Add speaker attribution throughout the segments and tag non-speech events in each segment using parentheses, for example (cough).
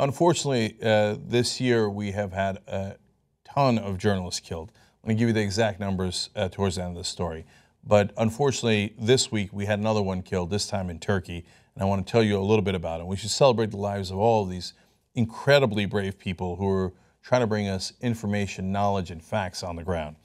Speaker 1: Unfortunately, uh, this year we have had a ton of journalists killed. I'm give you the exact numbers uh, towards the end of the story. But unfortunately, this week we had another one killed, this time in Turkey. And I want to tell you a little bit about it. We should celebrate the lives of all of these incredibly brave people who are trying to bring us information, knowledge, and facts on the ground.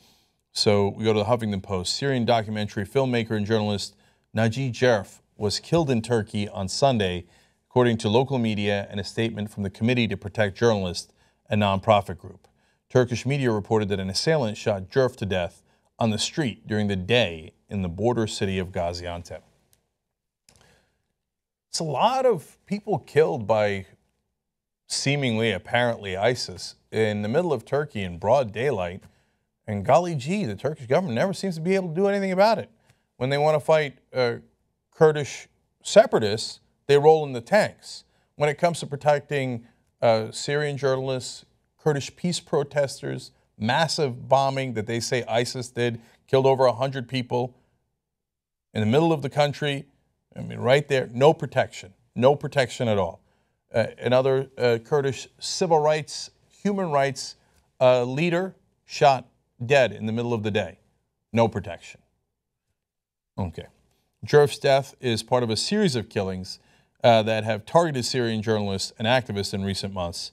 Speaker 1: So we go to the Huffington Post. Syrian documentary filmmaker and journalist Naji Cerf was killed in Turkey on Sunday, according to local media and a statement from the Committee to Protect Journalists, a nonprofit group. Turkish media reported that an assailant shot Cerf to death on the street during the day in the border city of Gaziantep. It's a lot of people killed by seemingly, apparently ISIS in the middle of Turkey in broad daylight. And golly gee, the Turkish government never seems to be able to do anything about it. When they want to fight uh, Kurdish separatists, they roll in the tanks. When it comes to protecting uh, Syrian journalists, Kurdish peace protesters, massive bombing that they say ISIS did, killed over 100 people in the middle of the country. I mean, right there, no protection, no protection at all. Uh, another uh, Kurdish civil rights, human rights uh, leader shot dead in the middle of the day. No protection. Okay. Cerf's death is part of a series of killings uh, that have targeted Syrian journalists and activists in recent months,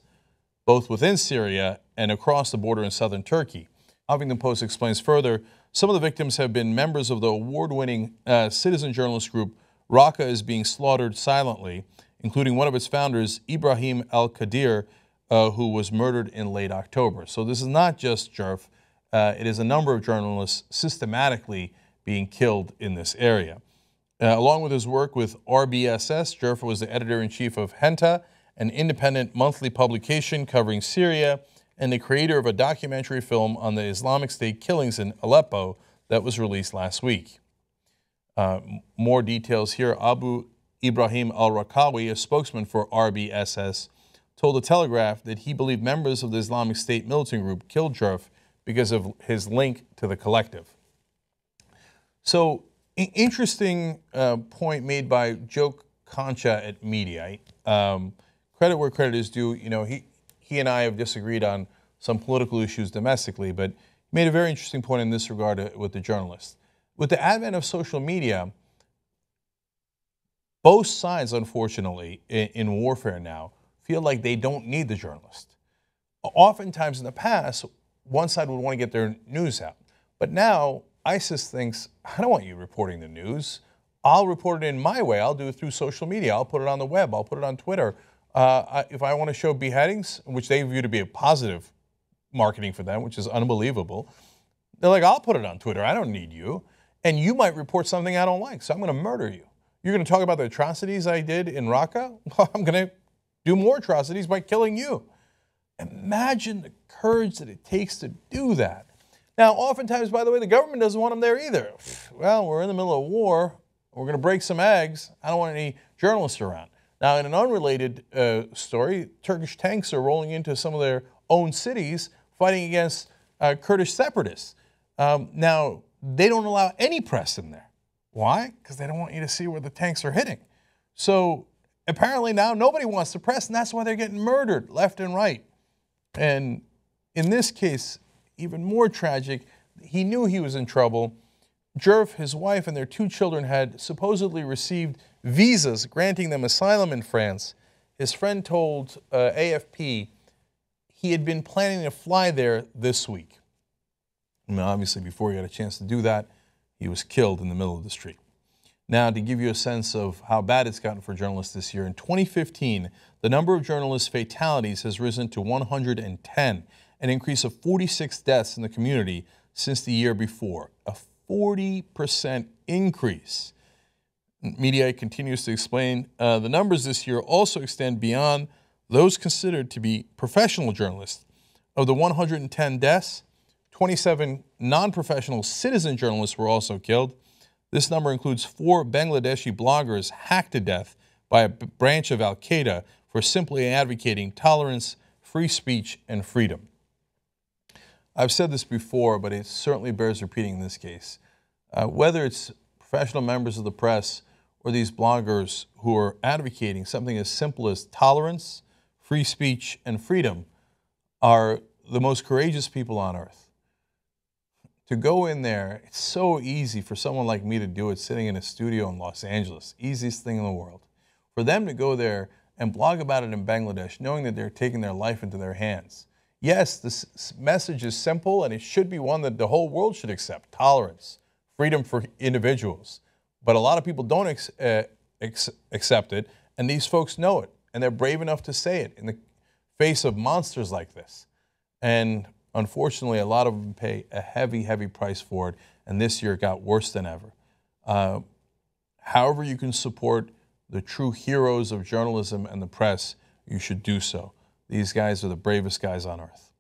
Speaker 1: both within Syria and across the border in southern Turkey. Huffington Post explains further some of the victims have been members of the award winning uh, citizen journalist group Raqqa is being slaughtered silently, including one of its founders, Ibrahim al Qadir, uh, who was murdered in late October. So this is not just Cerf, uh, it is a number of journalists systematically being killed in this area. Uh, along with his work with RBSS, Cerf was the editor in chief of Henta, an independent monthly publication covering Syria, and the creator of a documentary film on the Islamic State killings in Aleppo that was released last week. Uh, more details here. Abu Ibrahim al Raqawi, a spokesman for RBSS, told the Telegraph that he believed members of the Islamic State militant group killed Cerf because of his link to the collective. So, interesting uh, point made by Joe Concha at Mediaite. Um, credit where credit is due. You know, he he and I have disagreed on some political issues domestically, but made a very interesting point in this regard uh, with the journalist. With the advent of social media, both sides, unfortunately, in, in warfare now, feel like they don't need the journalist. Oftentimes in the past, one side would want to get their news out. But now ISIS thinks, I don't want you reporting the news. I'll report it in my way. I'll do it through social media. I'll put it on the web. I'll put it on Twitter. Uh, if I want to show beheadings, which they view to be a positive marketing for them, which is unbelievable, they're like, I'll put it on Twitter. I don't need you. And you might report something I don't like, so I'm going to murder you. You're going to talk about the atrocities I did in Raqqa? (laughs) Well, I'm going to do more atrocities by killing you. Imagine the courage that it takes to do that. Now, oftentimes, by the way, the government doesn't want them there either. Well, we're in the middle of war. We're going to break some eggs. I don't want any journalists around. Now, in an unrelated uh, story, Turkish tanks are rolling into some of their own cities fighting against uh, Kurdish separatists. Um, now, they don't allow any press in there. Why? Because they don't want you to see where the tanks are hitting. So apparently now nobody wants the press, and that's why they're getting murdered left and right. And in this case, even more tragic, he knew he was in trouble. Cerf, his wife, and their two children had supposedly received visas granting them asylum in France. His friend told uh, AFP he had been planning to fly there this week. Obviously, before he got a chance to do that, he was killed in the middle of the street. Now, to give you a sense of how bad it's gotten for journalists this year, in 2015, the number of journalist fatalities has risen to 110, an increase of 46 deaths in the community since the year before, a 40% increase. Mediaite continues to explain uh, the numbers this year also extend beyond those considered to be professional journalists. Of the 110 deaths, 27 non professional citizen journalists were also killed. This number includes four Bangladeshi bloggers hacked to death by a branch of Al Qaeda for simply advocating tolerance, free speech, and freedom. I've said this before, but it certainly bears repeating in this case. Uh, whether it's professional members of the press or these bloggers who are advocating something as simple as tolerance, free speech and freedom are the most courageous people on earth. To go in there, it's so easy for someone like me to do it sitting in a studio in Los Angeles, easiest thing in the world. For them to go there and blog about it in Bangladesh, knowing that they're taking their life into their hands. Yes, this message is simple and it should be one that the whole world should accept tolerance, freedom for individuals. But a lot of people don't uh, accept it, and these folks know it, and they're brave enough to say it in the face of monsters like this. And unfortunately, a lot of them pay a heavy, heavy price for it, and this year it got worse than ever. Uh, however, you can support the true heroes of journalism and the press, you should do so. These guys are the bravest guys on earth.